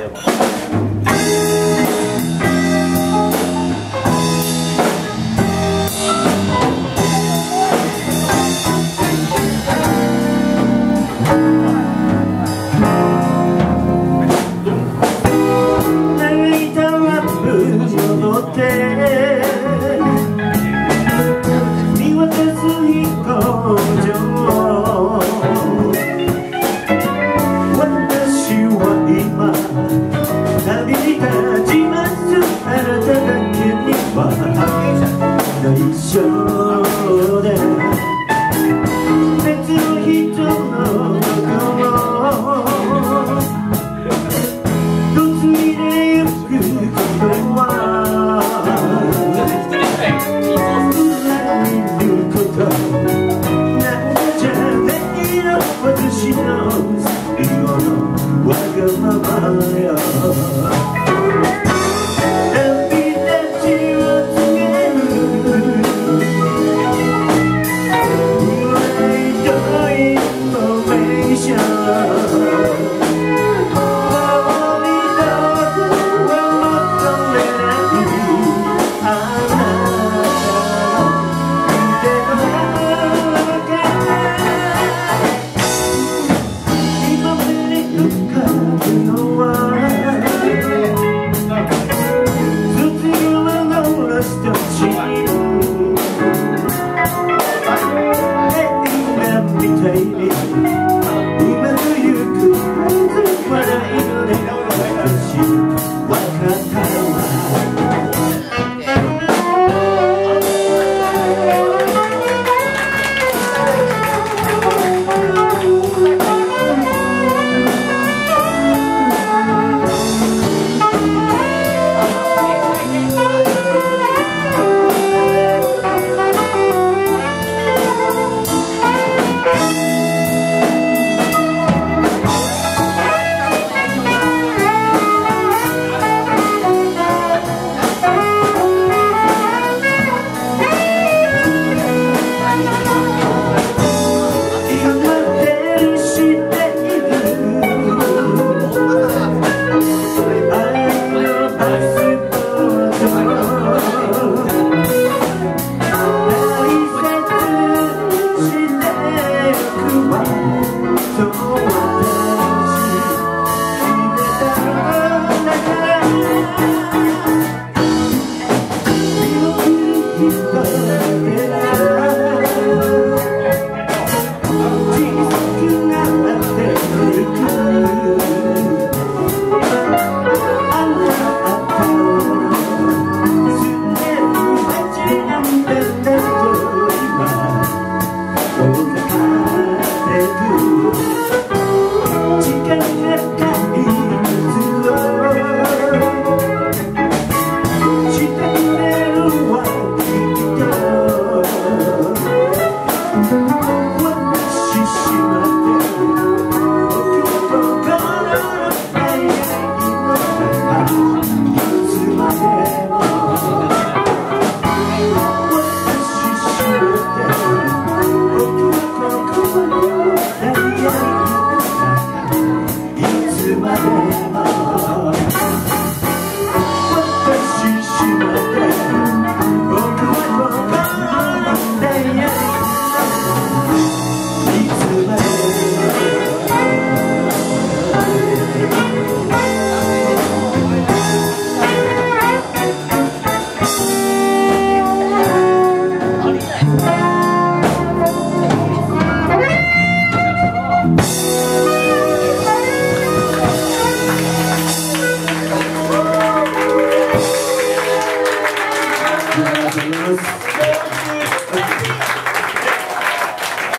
えば。見渡す一個 she knows you're not like a mamma. my day.